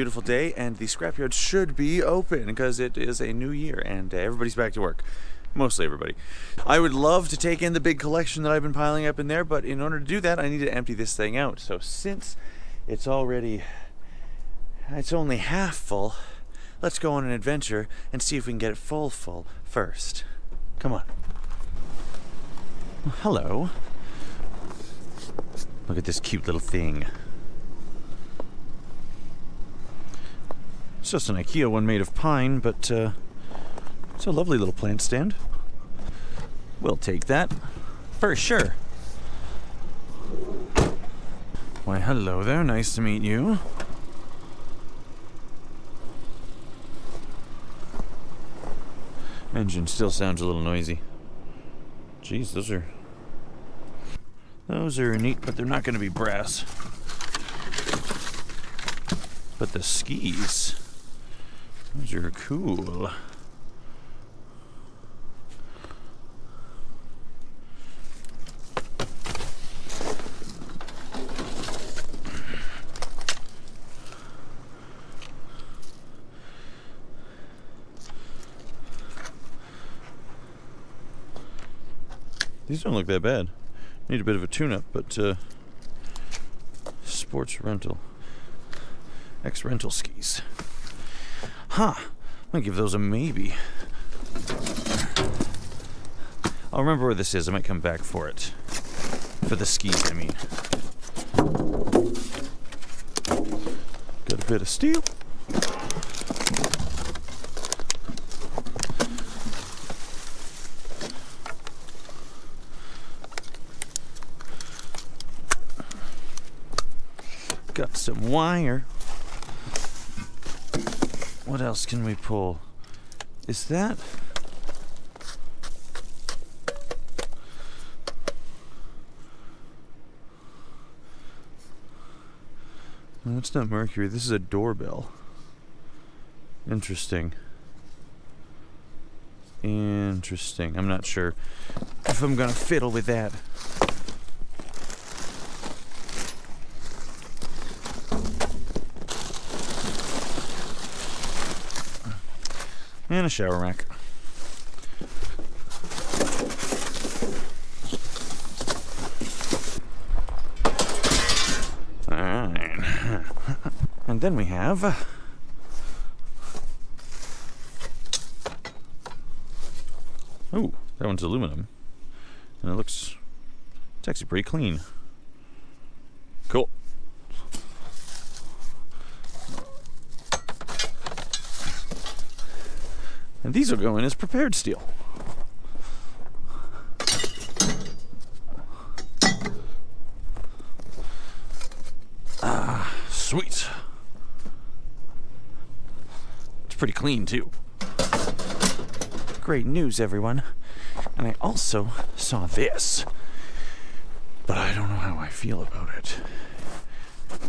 Beautiful day, and the scrapyard should be open because it is a new year and uh, everybody's back to work. Mostly everybody. I would love to take in the big collection that I've been piling up in there, but in order to do that, I need to empty this thing out. So since it's already, it's only half full, let's go on an adventure and see if we can get it full full first. Come on. Hello. Look at this cute little thing. It's just an IKEA one made of pine, but uh, it's a lovely little plant stand. We'll take that for sure. Why, hello there. Nice to meet you. Engine still sounds a little noisy. Jeez, those are those are neat, but they're not going to be brass. But the skis, those are cool. These don't look that bad. Need a bit of a tune-up, but uh, sports rental, X rental skis. Huh? I'm gonna give those a maybe. I'll remember where this is. I might come back for it. For the skis, I mean. Got a bit of steel. Got some wire. What else can we pull? Is that. That's not mercury. This is a doorbell. Interesting. Interesting. I'm not sure if I'm gonna fiddle with that. And a shower rack. Alright. And then we have. Uh, ooh, that one's aluminum. And it looks. It's actually pretty clean. Cool. And these will go in as prepared steel. Ah, sweet. It's pretty clean, too. Great news, everyone. And I also saw this. But I don't know how I feel about it.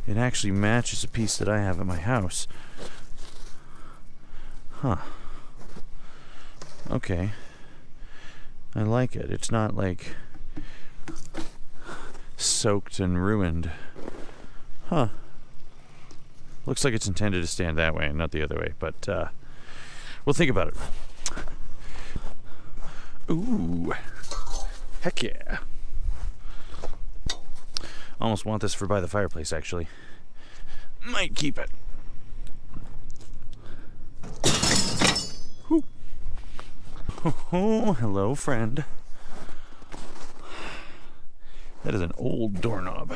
It actually matches a piece that I have at my house. Huh. Okay. I like it. It's not like soaked and ruined. Huh. Looks like it's intended to stand that way and not the other way, but uh, we'll think about it. Ooh. Heck yeah. Almost want this for by the fireplace, actually. Might keep it. Oh, hello, friend. That is an old doorknob.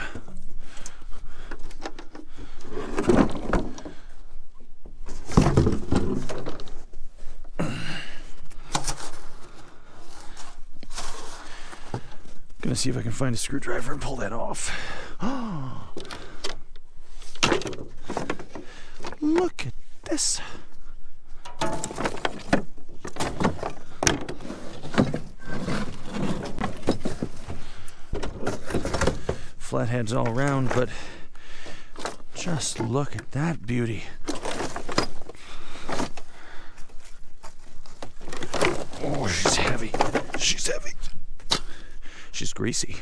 Gonna see if I can find a screwdriver and pull that off. Look at this. Flatheads all around, but just look at that beauty. Oh, she's heavy. She's heavy. She's greasy.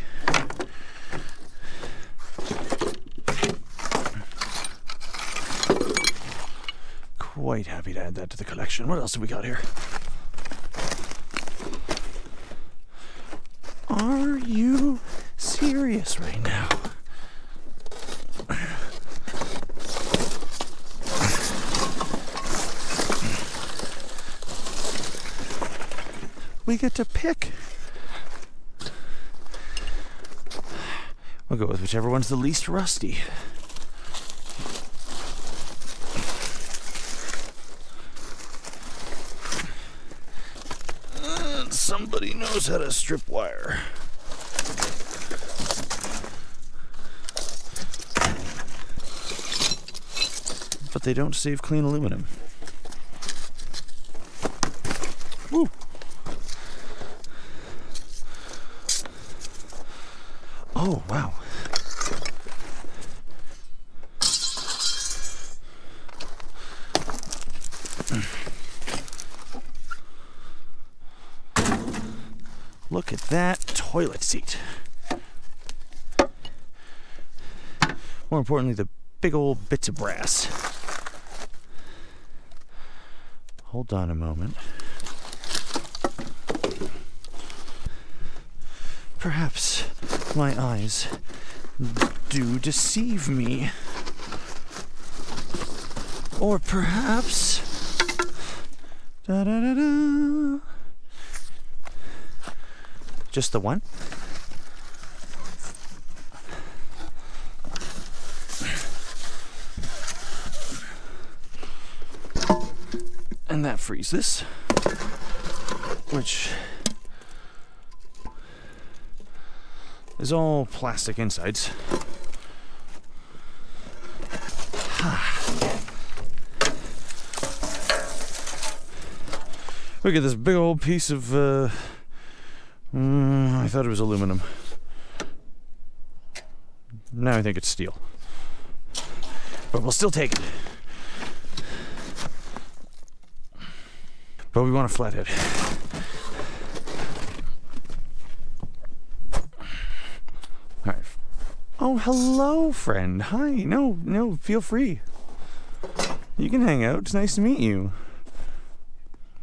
quite happy to add that to the collection. What else have we got here? Are you serious right now? We get to pick. We'll go with whichever one's the least rusty. Uh, somebody knows how to strip wire. But they don't save clean aluminum. Woo! Oh, wow. Look at that toilet seat. More importantly, the big old bits of brass. Hold on a moment. Perhaps my eyes do deceive me. Or perhaps. Da da da. Just the one? And that frees this, which is all plastic insides. Look at this big old piece of. Uh, mm, I thought it was aluminum. Now I think it's steel. But we'll still take it. But we want a flathead. All right. Oh, hello, friend. Hi. No, no, feel free. You can hang out. It's nice to meet you.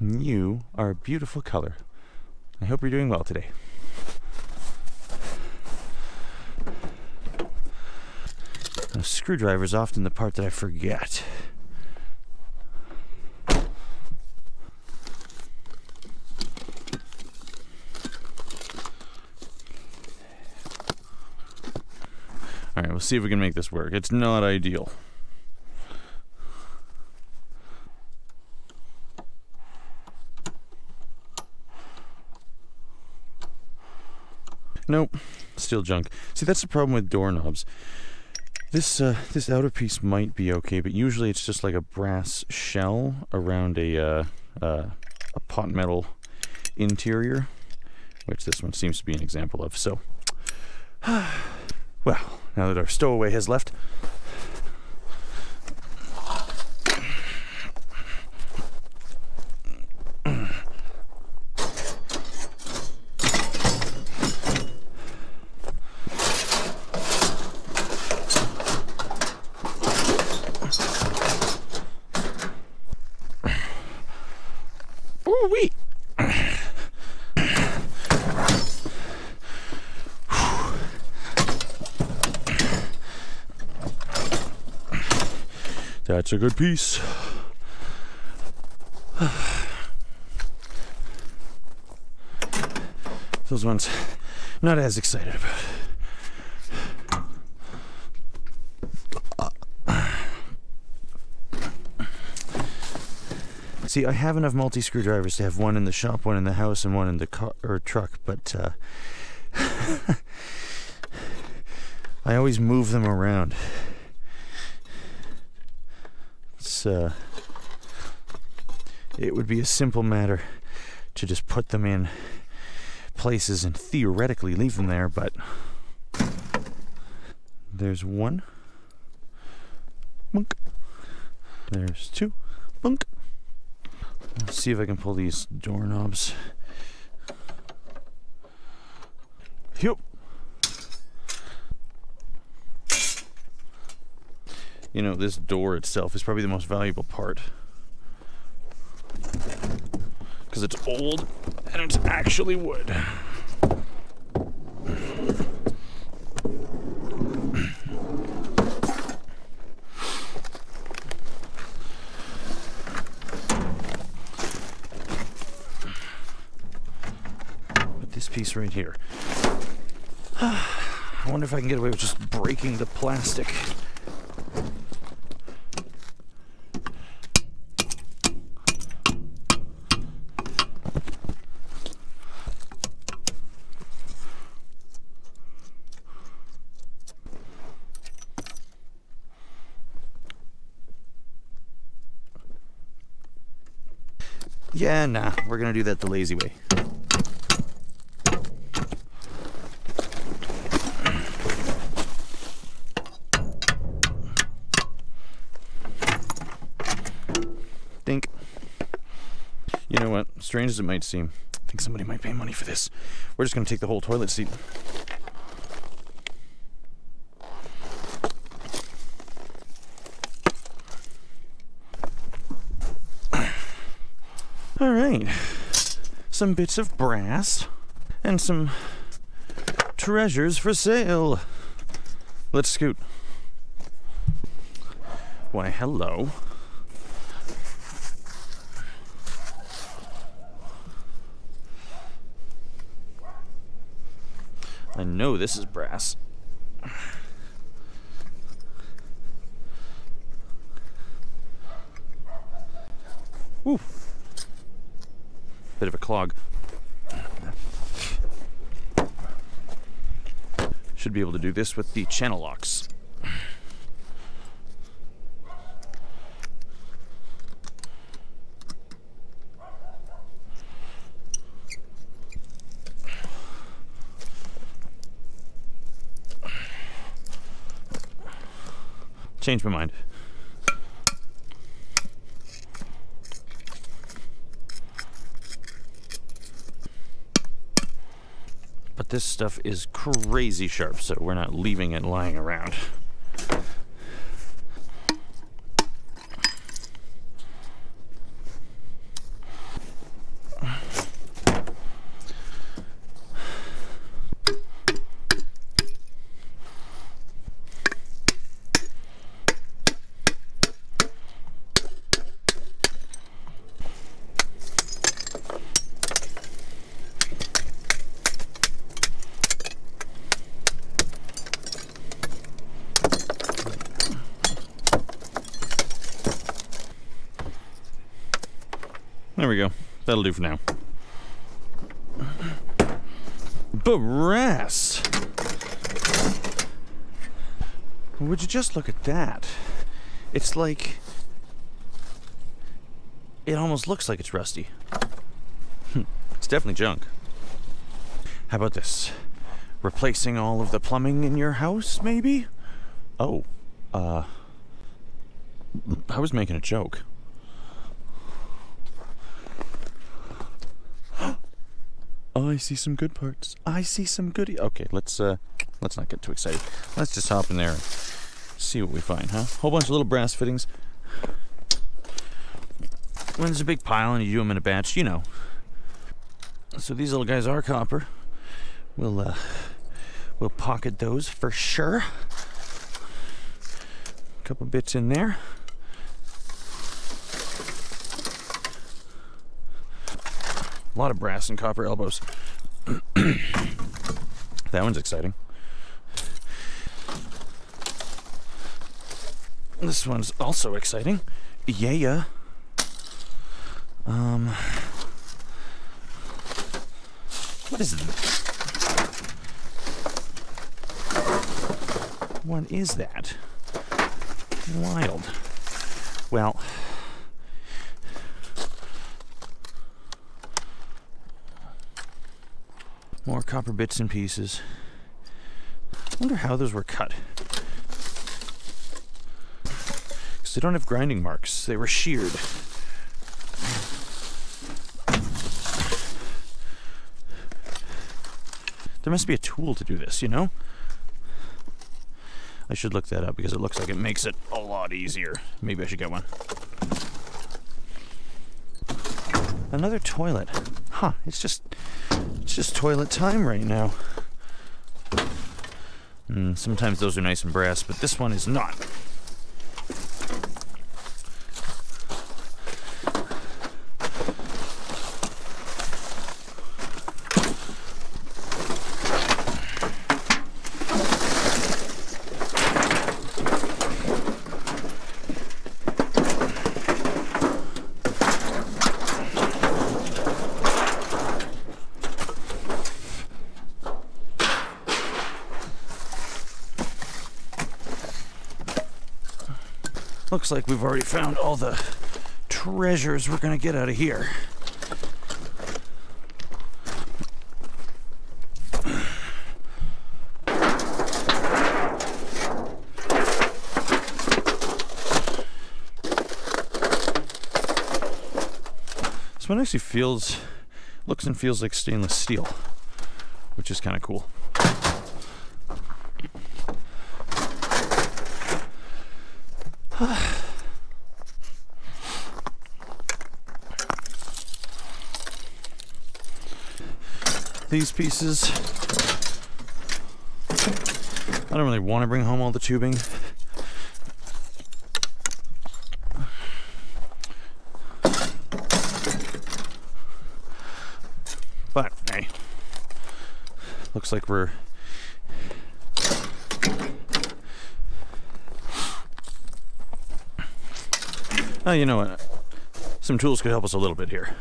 You are a beautiful color. I hope you're doing well today. A screwdriver is often the part that I forget. All right, we'll see if we can make this work. It's not ideal. Nope, still junk. See, that's the problem with doorknobs. This uh, this outer piece might be okay, but usually it's just like a brass shell around a uh, uh, a pot metal interior, which this one seems to be an example of. So, well, now that our stowaway has left. Ooh wee. That's a good piece. Those ones, not as excited about. See, I have enough multi screwdrivers to have one in the shop, one in the house, and one in the car or truck, but uh, I always move them around. It's uh, it would be a simple matter to just put them in places and theoretically leave them there, but there's one. Bunk. There's two. Bunk. Let's see if I can pull these doorknobs. Yup. You know, this door itself is probably the most valuable part because it's old and it's actually wood. But this piece right here. I wonder if I can get away with just breaking the plastic. Yeah, nah, we're gonna do that the lazy way. Think. You know what? Strange as it might seem, I think somebody might pay money for this. We're just gonna take the whole toilet seat. All right. Some bits of brass and some treasures for sale. Let's scoot. Why, hello. I know this is brass. Woo. Bit of a clog. Should be able to do this with the channel locks. Change my mind. This stuff is crazy sharp, so we're not leaving it lying around. There we go. That'll do for now. Brass! Would you just look at that? It's like. It almost looks like it's rusty. it's definitely junk. How about this? Replacing all of the plumbing in your house, maybe? Oh, uh. I was making a joke. Oh, I see some good parts. I see some goodie. Okay, let's uh, let's not get too excited. Let's just hop in there and see what we find, huh? Whole bunch of little brass fittings. When there's a big pile and you do them in a batch, you know. So these little guys are copper. We'll uh, we'll pocket those for sure. A couple bits in there. A lot of brass and copper elbows. that one's exciting. This one's also exciting. Yeah. Um. What is this? What is that? Wild. Well. More copper bits and pieces. I wonder how those were cut. Because they don't have grinding marks, they were sheared. There must be a tool to do this, you know? I should look that up because it looks like it makes it a lot easier. Maybe I should get one. Another toilet. Huh, it's just it's just toilet time right now. Mm, sometimes those are nice and brass, but this one is not. Like we've already found all the treasures we're gonna get out of here. This one actually feels, looks and feels like stainless steel, which is kind of cool. Ah. These pieces, I don't really want to bring home all the tubing. But hey, looks like we're Oh, you know what? Some tools could help us a little bit here.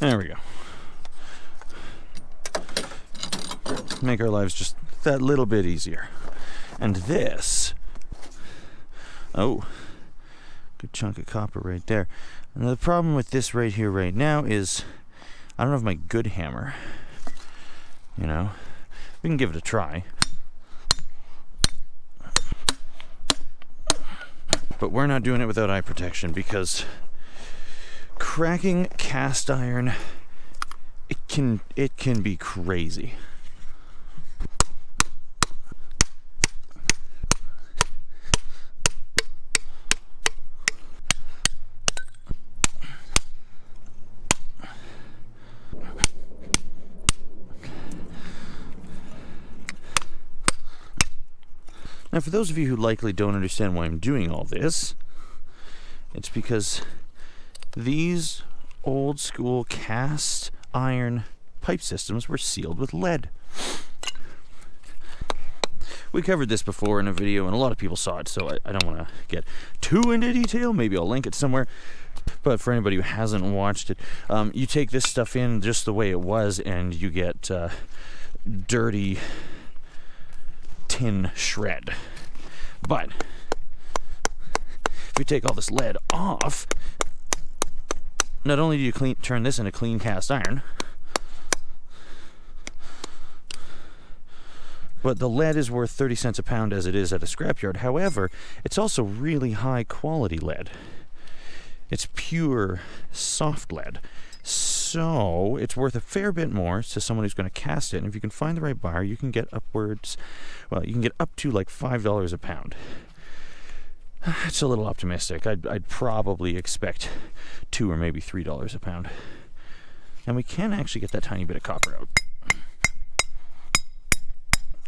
There we go. Make our lives just that little bit easier. And this Oh, good chunk of copper right there. And the problem with this right here right now is I don't have my good hammer. You know, we can give it a try. But we're not doing it without eye protection because cracking cast iron it can it can be crazy. For those of you who likely don't understand why I'm doing all this, it's because these old school cast iron pipe systems were sealed with lead. We covered this before in a video, and a lot of people saw it, so I, I don't want to get too into detail. Maybe I'll link it somewhere. But for anybody who hasn't watched it, um, you take this stuff in just the way it was, and you get uh, dirty tin shred. But if you take all this lead off, not only do you clean, turn this into clean cast iron, but the lead is worth 30 cents a pound as it is at a scrapyard. However, it's also really high quality lead. It's pure soft lead. So it's worth a fair bit more to someone who's going to cast it. And if you can find the right buyer, you can get upwards, well, you can get up to like $5 a pound. It's a little optimistic. I'd, I'd probably expect two or maybe $3 a pound. And we can actually get that tiny bit of copper out.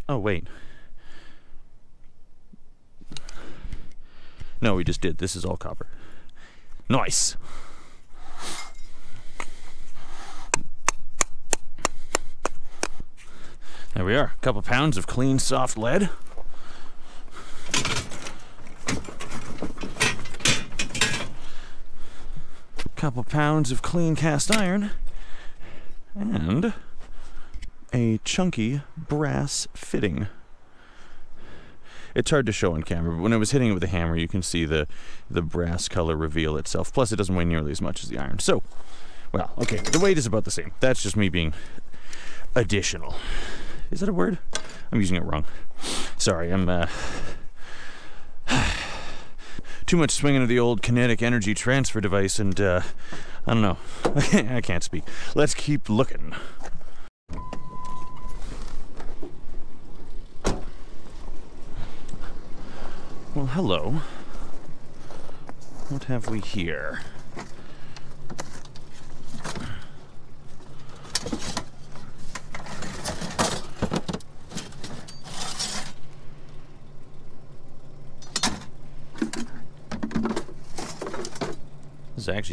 Oh, wait. No, we just did. This is all copper. Nice. There we are. A couple pounds of clean, soft lead. A couple pounds of clean cast iron. And a chunky brass fitting. It's hard to show on camera, but when I was hitting it with a hammer, you can see the, the brass color reveal itself. Plus, it doesn't weigh nearly as much as the iron. So, well, okay, the weight is about the same. That's just me being additional. Is that a word? I'm using it wrong. Sorry, I'm uh, too much swinging of the old kinetic energy transfer device, and uh, I don't know. I can't speak. Let's keep looking. Well, hello. What have we here?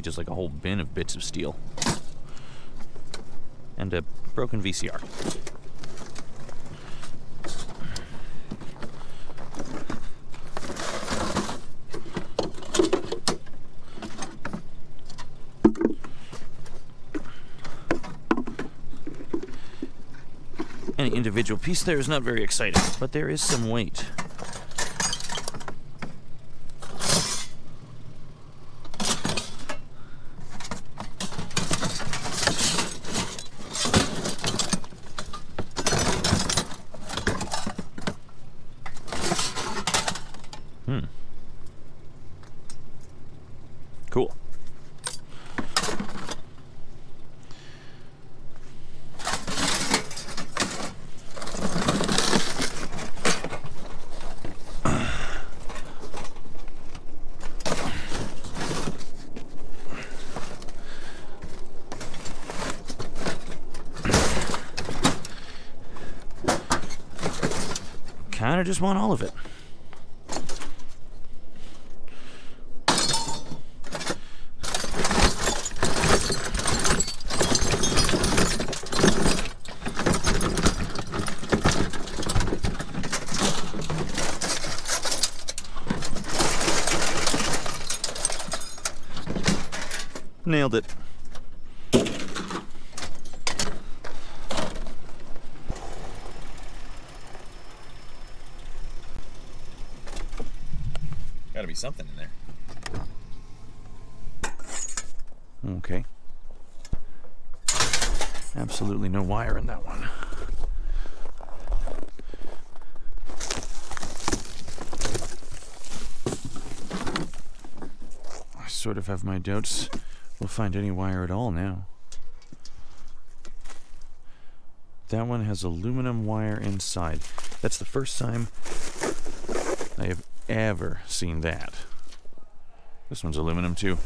Just like a whole bin of bits of steel. And a broken VCR. Any individual piece there is not very exciting, but there is some weight. Hmm. Cool. Of just want all of it. Nailed it. Gotta be something in there. Okay. Absolutely no wire in that one. I sort of have my doubts we'll find any wire at all now. That one has aluminum wire inside. That's the first time I have ever seen that. This one's aluminum too.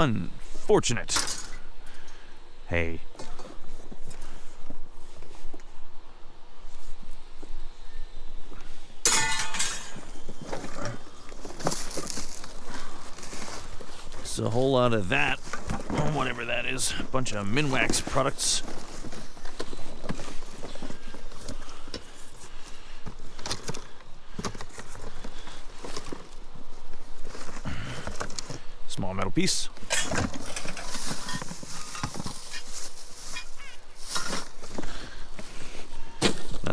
Unfortunate. Hey. It's a whole lot of that, or whatever that is. A bunch of Minwax products. Small metal piece.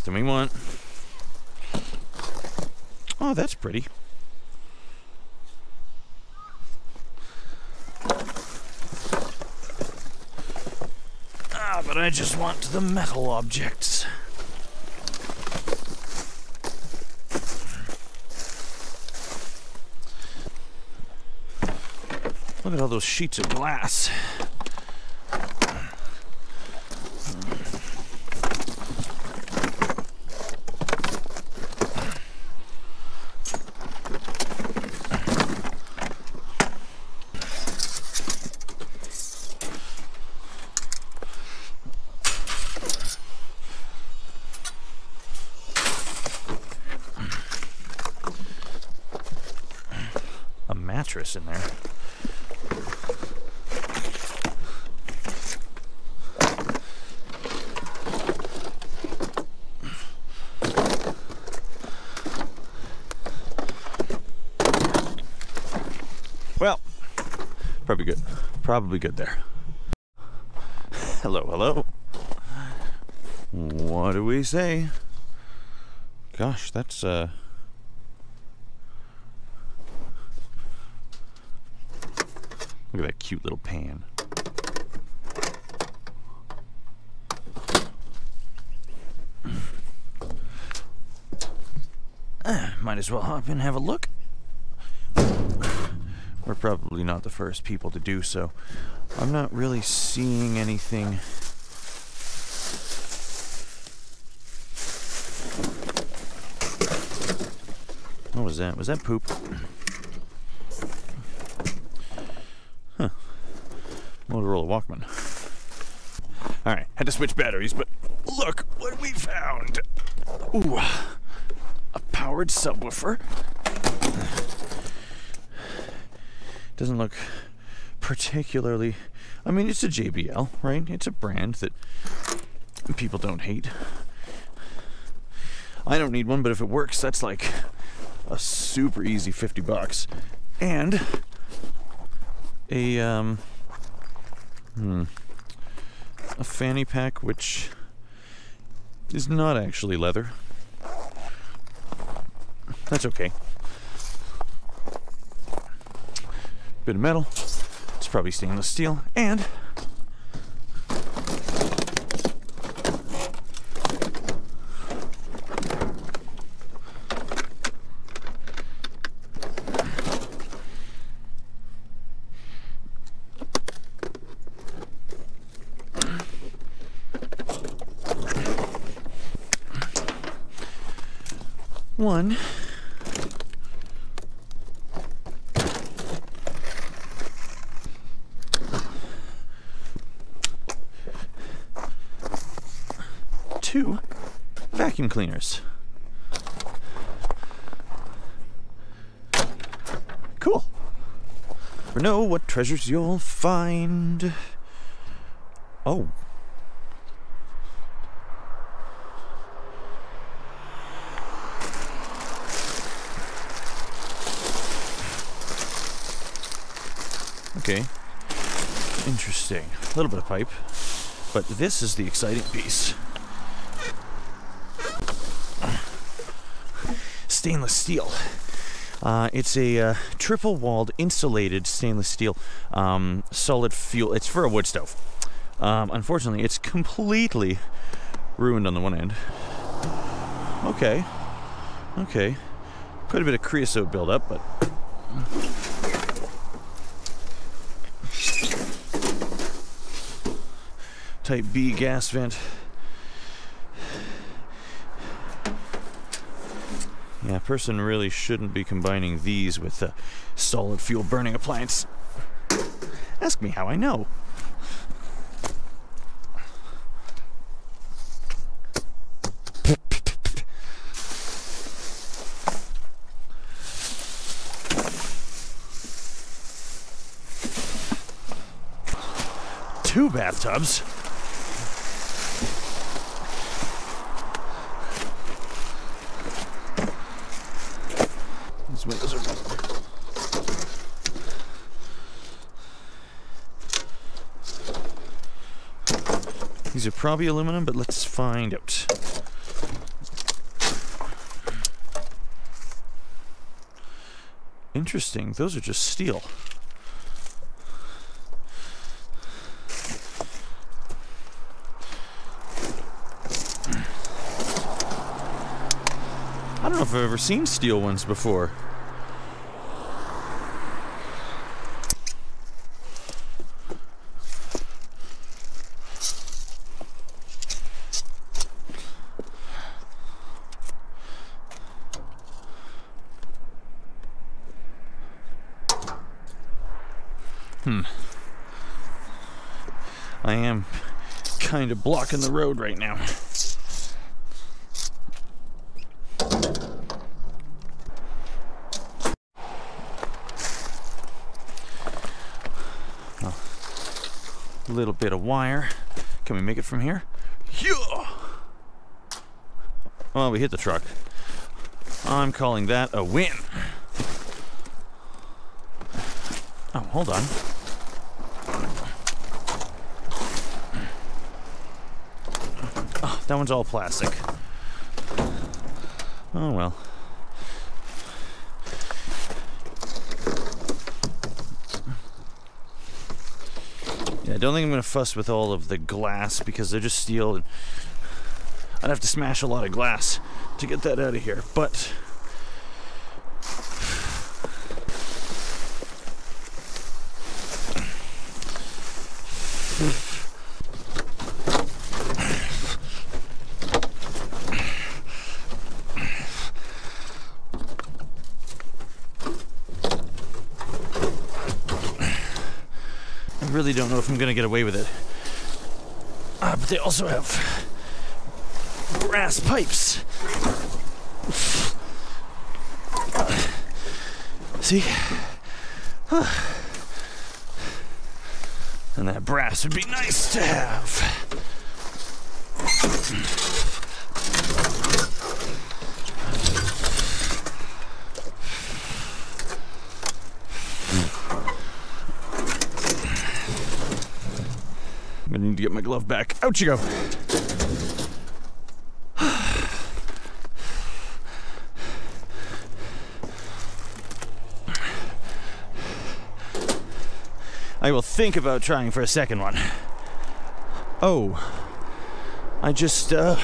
Nothing we want. Oh, that's pretty. Ah, but I just want the metal objects. Look at all those sheets of glass. A mattress in there. Well, probably good. Probably good there. Hello, hello. What do we say? Gosh, that's uh Look at that cute little pan. Uh, might as well hop in and have a look. We're probably not the first people to do so. I'm not really seeing anything. What was that? Was that poop? Motorola Walkman. Alright, had to switch batteries, but look what we found! Ooh, a powered subwoofer. Doesn't look particularly. I mean, it's a JBL, right? It's a brand that people don't hate. I don't need one, but if it works, that's like a super easy 50 bucks. And a um hmm, a fanny pack which is not actually leather. That's okay. Bit of metal. It's probably stainless steel. And one two vacuum cleaners. Cool. For know what treasures you'll find. Oh. Okay. Interesting. A little bit of pipe. But this is the exciting piece. Stainless steel. Uh, it's a uh, triple walled insulated stainless steel um, solid fuel. It's for a wood stove. Um, unfortunately, it's completely ruined on the one end. Okay. Okay. Quite a bit of creosote buildup, but Type B gas vent. Yeah, person really shouldn't be combining these with a solid fuel burning appliance. Ask me how I know. Two bathtubs. These are probably aluminum, but let's find out. Interesting. Those are just steel. I don't know if I've ever seen steel ones before. Hmm. I am kind of blocking the road right now. A little bit of wire. Can we make it from here? Yeah! Well, we hit the truck. I'm calling that a win. Oh, hold on. That one's all plastic. Oh well. Yeah, I don't think I'm gonna fuss with all of the glass because they're just steel and I'd have to smash a lot of glass to get that out of here. But I really don't know if I'm gonna get away with it. Uh, they also have brass pipes. See? And that brass would be nice to have. I'm need to get my glove back. Out you go. I will think about trying for a second one. Oh. I just, uh.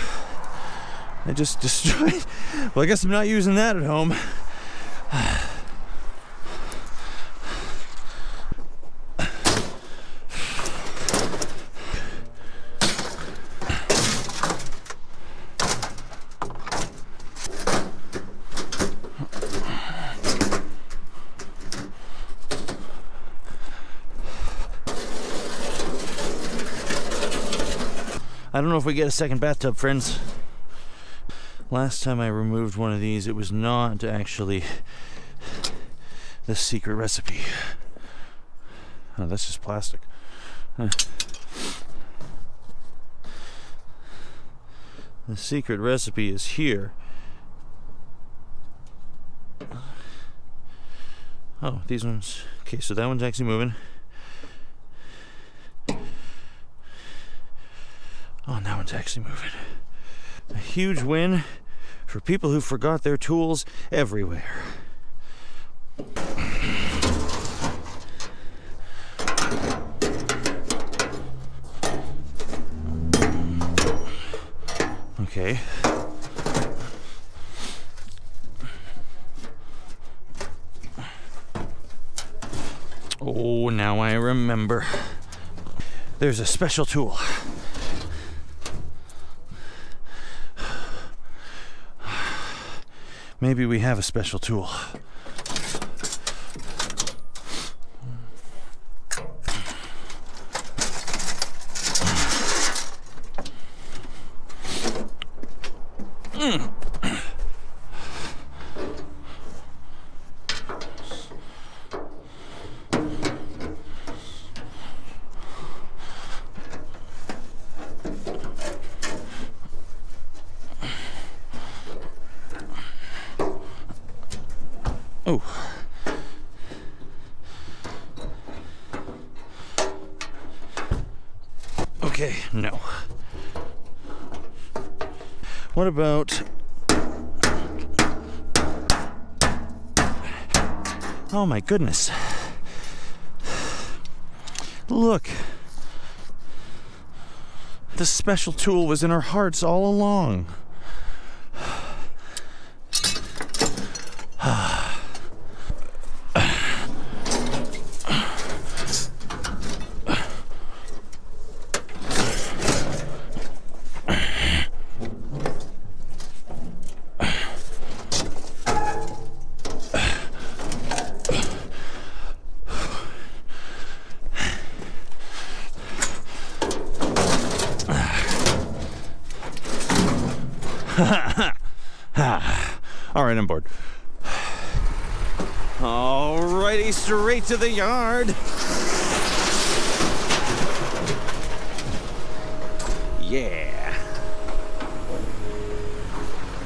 I just destroyed. Well, I guess I'm not using that at home. if we get a second bathtub, friends. Last time I removed one of these, it was not actually the secret recipe. Oh, that's just plastic. Huh. The secret recipe is here. Oh, these ones. Okay, so that one's actually moving. Oh, now it's actually moving. A huge win for people who forgot their tools everywhere. Okay. Oh, now I remember. There's a special tool. Maybe we have a special tool. Oh. Okay, no. What about. Oh my goodness. Look. The special tool was in our hearts all along. All right, I'm bored. Alrighty, straight to the yard. Yeah.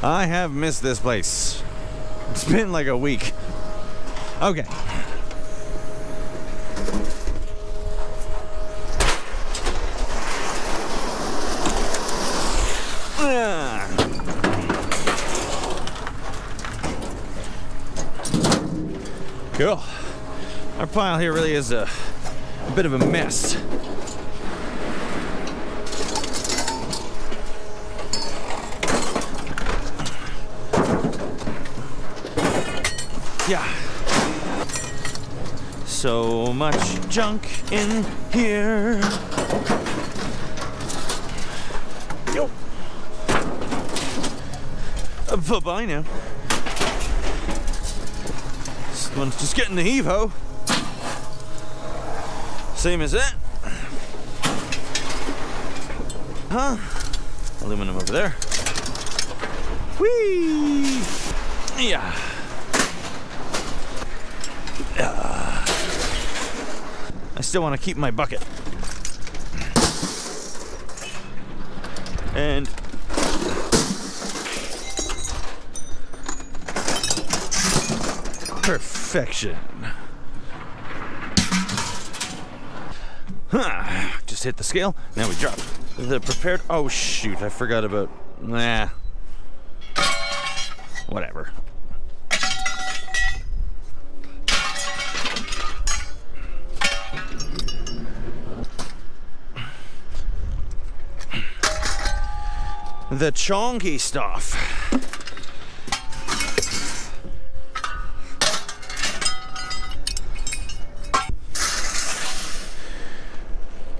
I have missed this place. It's been like a week. Okay. Cool. Our pile here really is a, a bit of a mess. Yeah. So much junk in here. Yo. Uh, bye-bye now. One's just getting the heave-ho. Same as that. Huh? Aluminum over there. Whee! Yeah. Uh, I still want to keep my bucket. And perfection. Huh. Just hit the scale. Now we drop the prepared. Oh shoot! I forgot about. Nah. Whatever. The chonky stuff.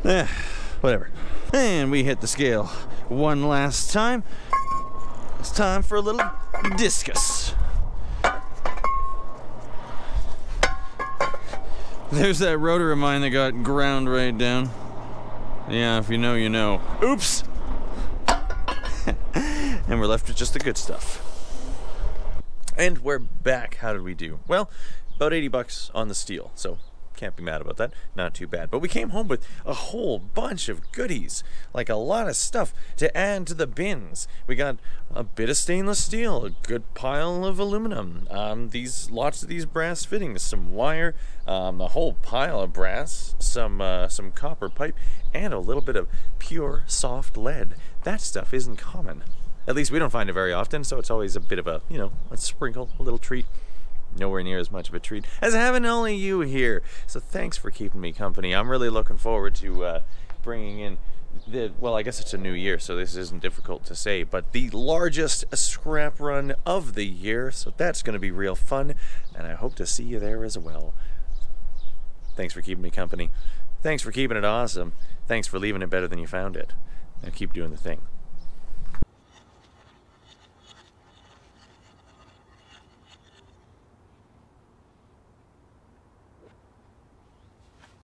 Eh, whatever. And we hit the scale one last time. It's time for a little discus. There's that rotor of mine that got ground right down. Yeah, if you know, you know. Oops! and we're left with just the good stuff. And we're back. How did we do? Well, about 80 bucks on the steel, so can't be mad about that. Not too bad. But we came home with a whole bunch of goodies, like a lot of stuff to add to the bins. We got a bit of stainless steel, a good pile of aluminum, um, these lots of these brass fittings, some wire, um, a whole pile of brass, some uh, some copper pipe, and a little bit of pure soft lead. That stuff isn't common. At least we don't find it very often, so it's always a bit of a, you know, a sprinkle, a little treat nowhere near as much of a treat as having only you here. So thanks for keeping me company. I'm really looking forward to uh, bringing in the, well, I guess it's a new year, so this isn't difficult to say, but the largest scrap run of the year. So that's going to be real fun, and I hope to see you there as well. Thanks for keeping me company. Thanks for keeping it awesome. Thanks for leaving it better than you found it. And keep doing the thing.